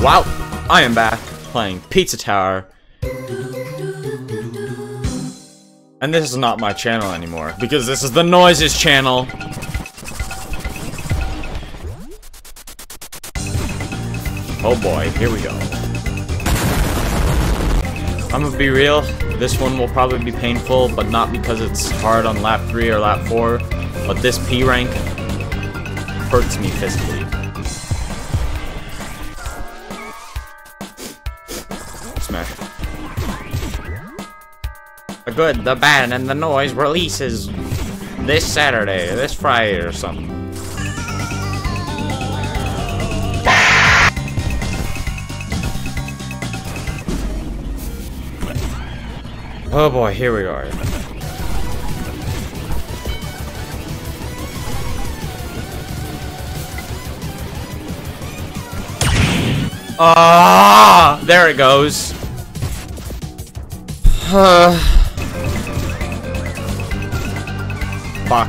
Wow, I am back playing Pizza Tower. And this is not my channel anymore, because this is the Noises channel. Oh boy, here we go. I'm gonna be real, this one will probably be painful, but not because it's hard on lap 3 or lap 4, but this P rank hurts me physically. Good, the bad, and the noise releases this Saturday, this Friday or something. Oh boy, here we are. Ah, there it goes. Fuck.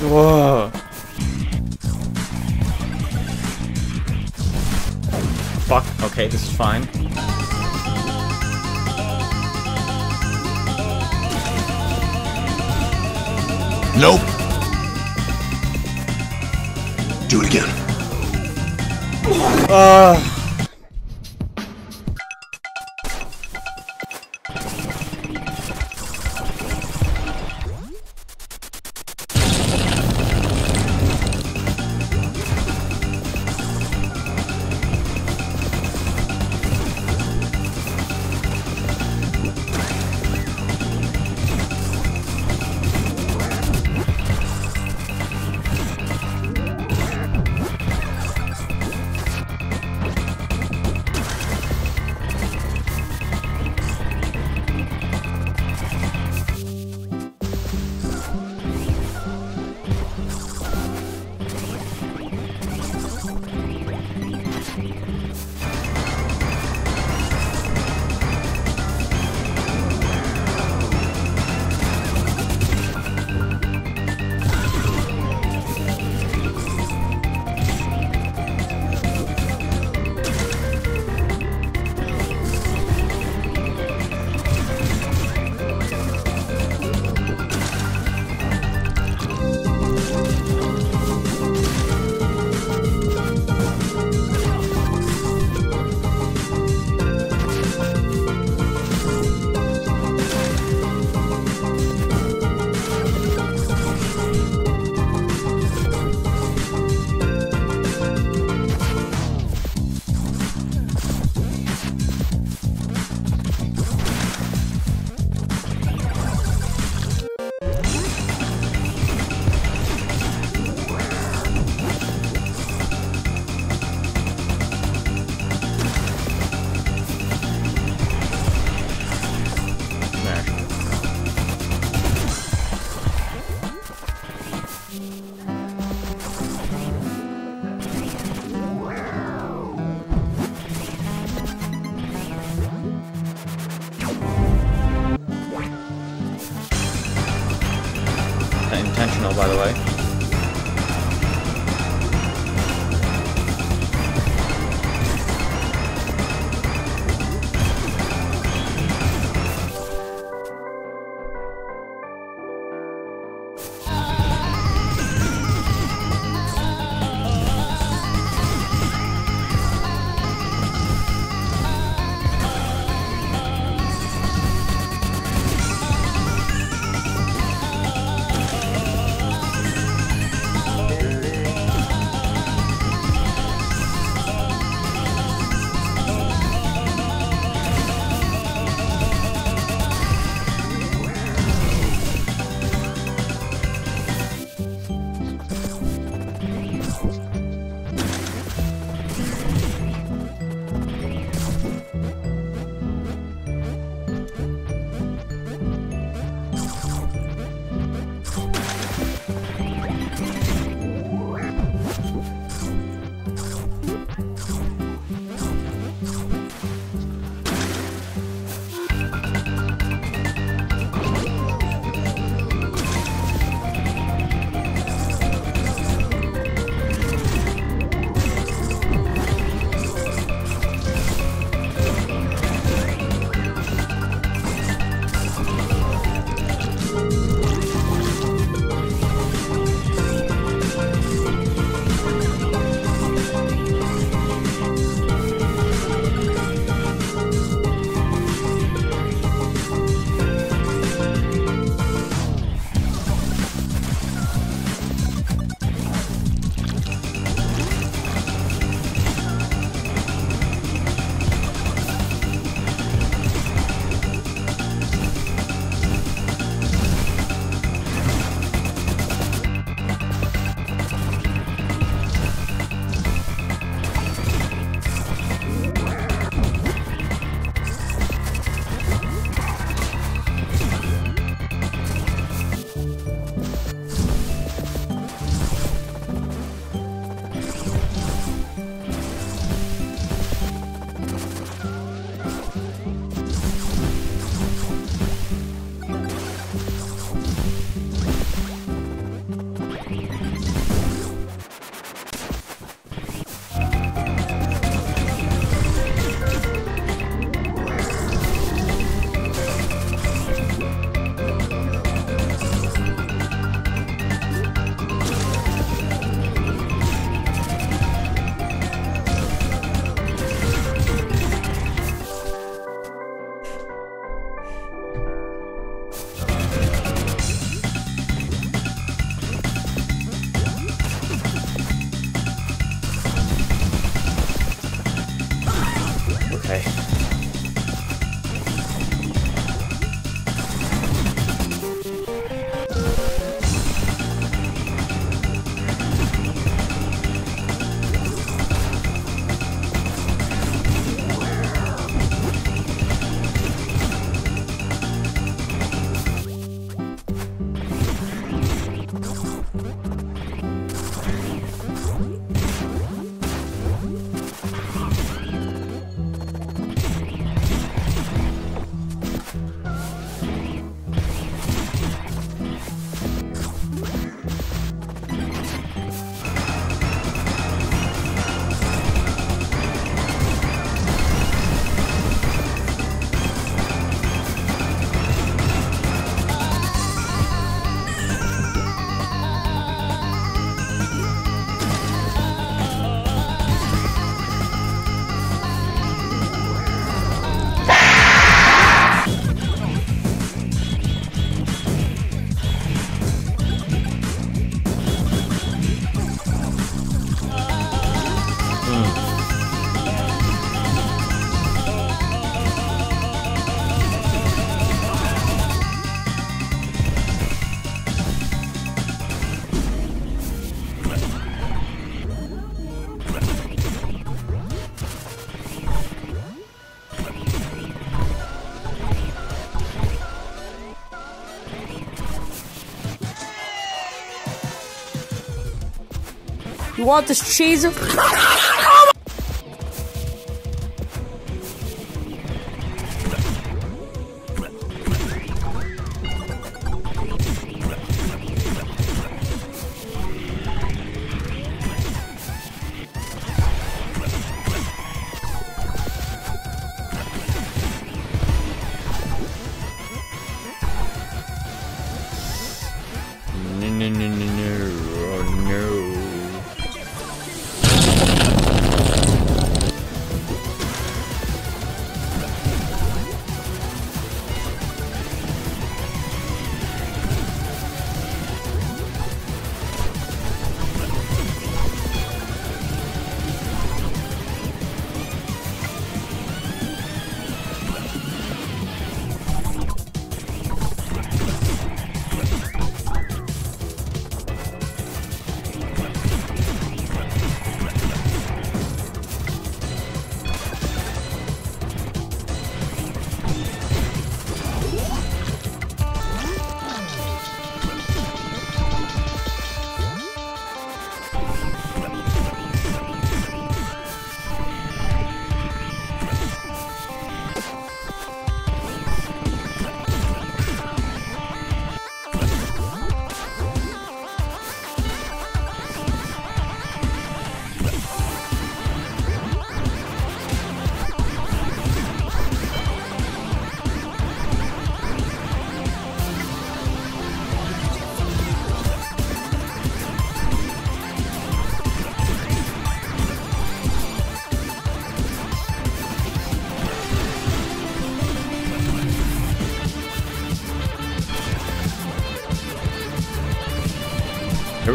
Whoa. Fuck. Okay, this is fine. Nope. Do it again. Uh. By the way. You want this cheese?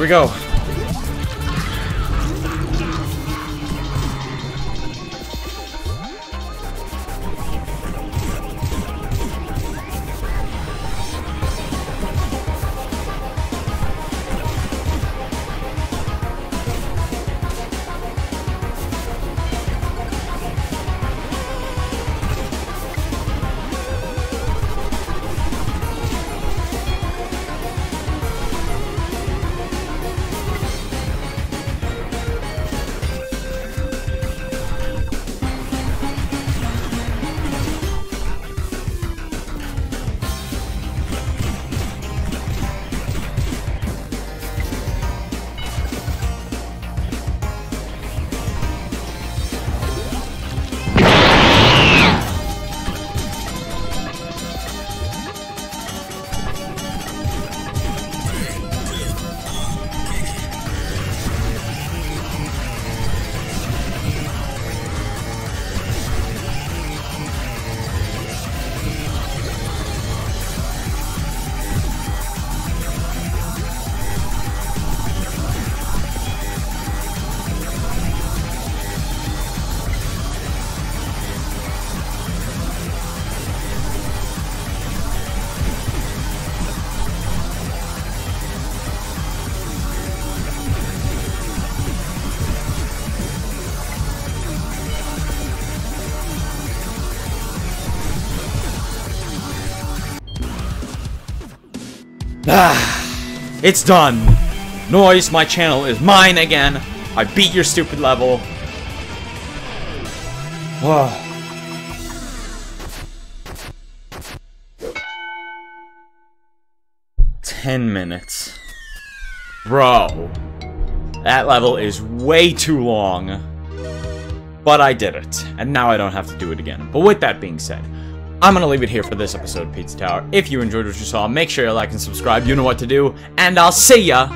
Go. Ah, it's done. Noise, my channel is mine again. I beat your stupid level. Whoa. Ten minutes. Bro. That level is way too long. But I did it, and now I don't have to do it again. But with that being said, I'm gonna leave it here for this episode Pizza Tower. If you enjoyed what you saw, make sure you like and subscribe, you know what to do, and I'll see ya